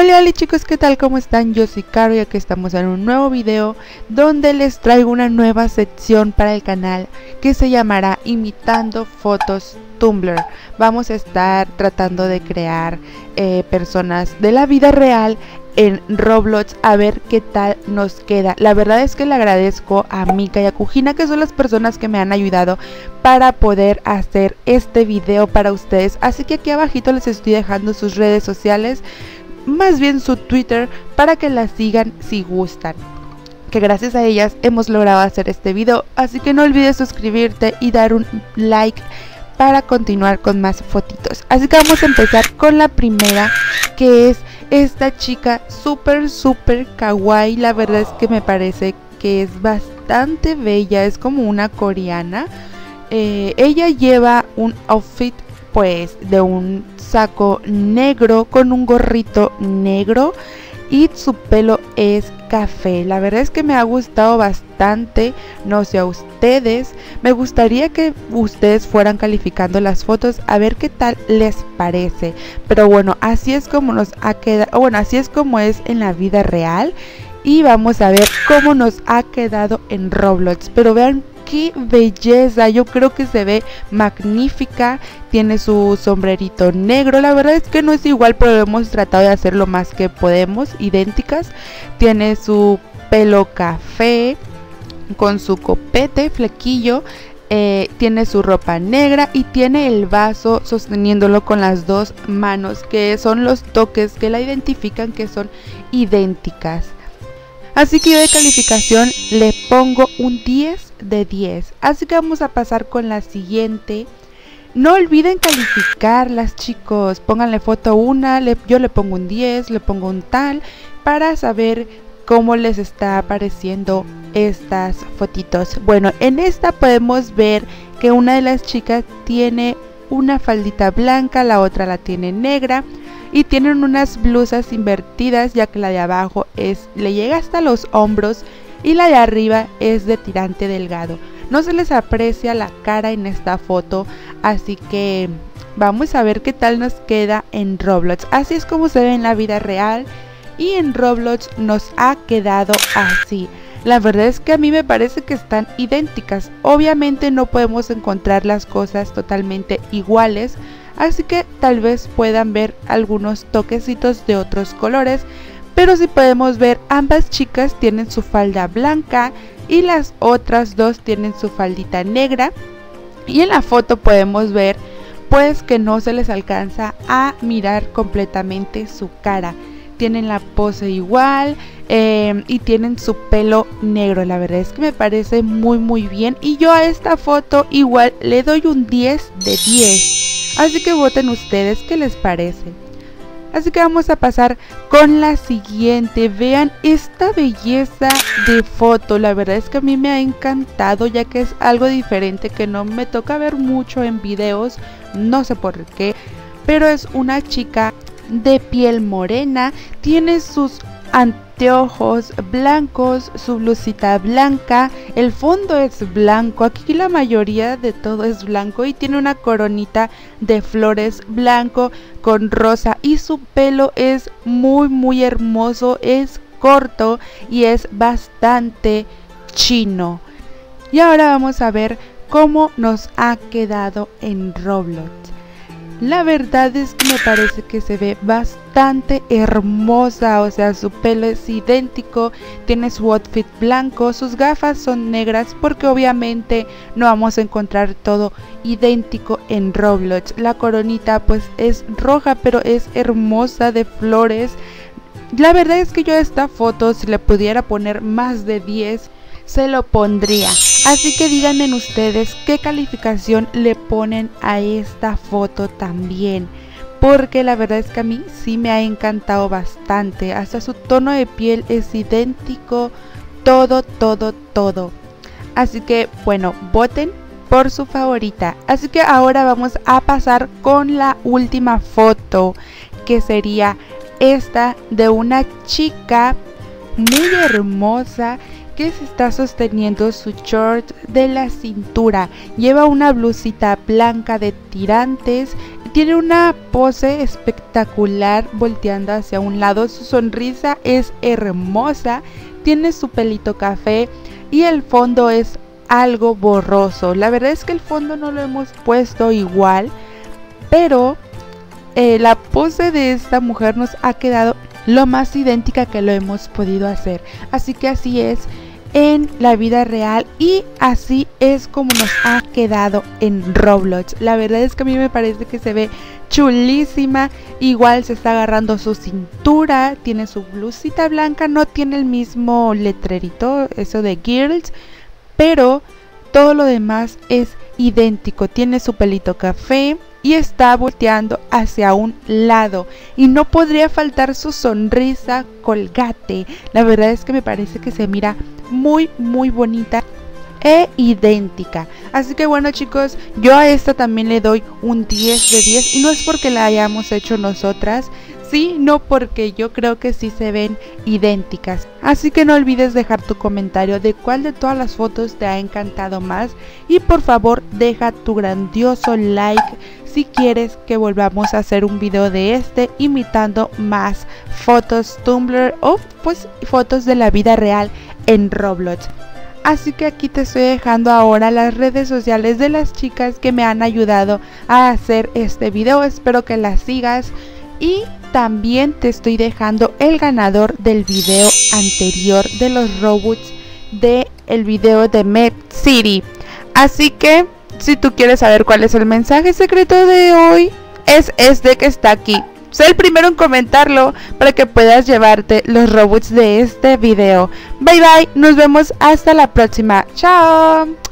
Hola, hola chicos, ¿qué tal? ¿Cómo están? Yo soy Caro y aquí estamos en un nuevo video donde les traigo una nueva sección para el canal que se llamará Imitando Fotos Tumblr. Vamos a estar tratando de crear eh, personas de la vida real en Roblox a ver qué tal nos queda. La verdad es que le agradezco a Mika y a Kujina que son las personas que me han ayudado para poder hacer este video para ustedes. Así que aquí abajito les estoy dejando sus redes sociales más bien su Twitter para que la sigan si gustan. Que gracias a ellas hemos logrado hacer este video, así que no olvides suscribirte y dar un like para continuar con más fotitos. Así que vamos a empezar con la primera, que es esta chica súper, súper kawaii. La verdad es que me parece que es bastante bella, es como una coreana. Eh, ella lleva un outfit pues de un saco negro con un gorrito negro y su pelo es café. La verdad es que me ha gustado bastante, no sé a ustedes. Me gustaría que ustedes fueran calificando las fotos a ver qué tal les parece. Pero bueno, así es como nos ha quedado, bueno, así es como es en la vida real. Y vamos a ver cómo nos ha quedado en Roblox. Pero vean qué belleza, yo creo que se ve magnífica, tiene su sombrerito negro, la verdad es que no es igual, pero hemos tratado de hacer lo más que podemos, idénticas, tiene su pelo café, con su copete, flequillo, eh, tiene su ropa negra y tiene el vaso sosteniéndolo con las dos manos, que son los toques que la identifican que son idénticas. Así que yo de calificación le pongo un 10 de 10. Así que vamos a pasar con la siguiente. No olviden calificarlas chicos. Pónganle foto una, yo le pongo un 10, le pongo un tal para saber cómo les está apareciendo estas fotitos. Bueno, en esta podemos ver que una de las chicas tiene una faldita blanca, la otra la tiene negra y tienen unas blusas invertidas ya que la de abajo es le llega hasta los hombros y la de arriba es de tirante delgado. No se les aprecia la cara en esta foto, así que vamos a ver qué tal nos queda en Roblox. Así es como se ve en la vida real y en Roblox nos ha quedado así. La verdad es que a mí me parece que están idénticas. Obviamente no podemos encontrar las cosas totalmente iguales, así que tal vez puedan ver algunos toquecitos de otros colores, pero si podemos ver ambas chicas tienen su falda blanca y las otras dos tienen su faldita negra y en la foto podemos ver pues que no se les alcanza a mirar completamente su cara tienen la pose igual em, y tienen su pelo negro. La verdad es que me parece muy muy bien y yo a esta foto igual le doy un 10 de 10. Así que voten ustedes qué les parece. Así que vamos a pasar con la siguiente. Vean esta belleza de foto. La verdad es que a mí me ha encantado ya que es algo diferente que no me toca ver mucho en videos. No sé por qué. Pero es una chica de piel morena, tiene sus anteojos blancos, su blusita blanca, el fondo es blanco, aquí la mayoría de todo es blanco y tiene una coronita de flores blanco con rosa y su pelo es muy muy hermoso, es corto y es bastante chino. Y ahora vamos a ver cómo nos ha quedado en Roblox. La verdad es que me parece que se ve bastante hermosa, o sea, su pelo es idéntico, tiene su outfit blanco, sus gafas son negras porque obviamente no vamos a encontrar todo idéntico en Roblox. La coronita pues es roja, pero es hermosa de flores. La verdad es que yo a esta foto si le pudiera poner más de 10 se lo pondría. Así que díganme ustedes qué calificación le ponen a esta foto también. Porque la verdad es que a mí sí me ha encantado bastante. Hasta su tono de piel es idéntico. Todo, todo, todo. Así que bueno, voten por su favorita. Así que ahora vamos a pasar con la última foto. Que sería esta de una chica muy hermosa que se está sosteniendo su short de la cintura. Lleva una blusita blanca de tirantes. Tiene una pose espectacular volteando hacia un lado. Su sonrisa es hermosa. Tiene su pelito café y el fondo es algo borroso. La verdad es que el fondo no lo hemos puesto igual, pero eh, la pose de esta mujer nos ha quedado lo más idéntica que lo hemos podido hacer. Así que así es en la vida real y así es como nos ha quedado en Roblox. La verdad es que a mí me parece que se ve chulísima. Igual se está agarrando su cintura, tiene su blusita blanca, no tiene el mismo letrerito, eso de Girls, pero todo lo demás es idéntico. Tiene su pelito café y está volteando hacia un lado. Y no podría faltar su sonrisa colgate. La verdad es que me parece que se mira muy, muy bonita e idéntica. Así que bueno chicos, yo a esta también le doy un 10 de 10 y no es porque la hayamos hecho nosotras, sí, no porque yo creo que sí se ven idénticas. Así que no olvides dejar tu comentario de cuál de todas las fotos te ha encantado más y por favor deja tu grandioso like si quieres que volvamos a hacer un video de este imitando más fotos Tumblr o pues fotos de la vida real en Roblox. Así que aquí te estoy dejando ahora las redes sociales de las chicas que me han ayudado a hacer este video. Espero que las sigas y también te estoy dejando el ganador del video anterior de los robots de el video de Med City. Así que si tú quieres saber cuál es el mensaje secreto de hoy, es este que está aquí. Sé el primero en comentarlo para que puedas llevarte los robots de este video. Bye bye, nos vemos hasta la próxima. Chao.